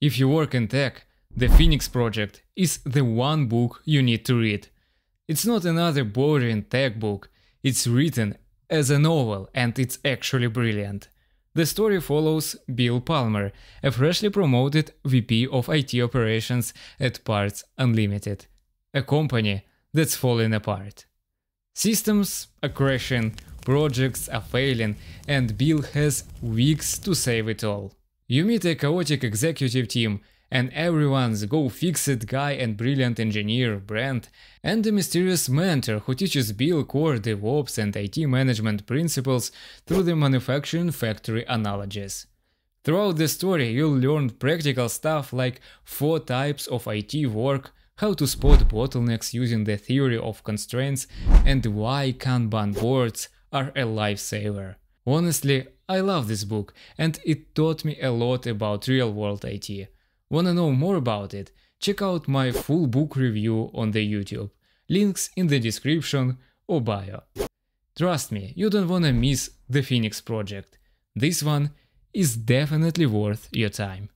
If you work in tech, The Phoenix Project is the one book you need to read. It's not another boring tech book, it's written as a novel and it's actually brilliant. The story follows Bill Palmer, a freshly promoted VP of IT operations at Parts Unlimited, a company that's falling apart. Systems are crashing, projects are failing, and Bill has weeks to save it all. You meet a chaotic executive team, and everyone's go fix it guy and brilliant engineer Brent, and a mysterious mentor who teaches Bill core DevOps and IT management principles through the manufacturing factory analogies. Throughout the story, you'll learn practical stuff like four types of IT work, how to spot bottlenecks using the theory of constraints, and why Kanban boards are a lifesaver. Honestly, I love this book, and it taught me a lot about real world IT. Wanna know more about it? Check out my full book review on the YouTube. Links in the description or bio. Trust me, you don't wanna miss the Phoenix project. This one is definitely worth your time.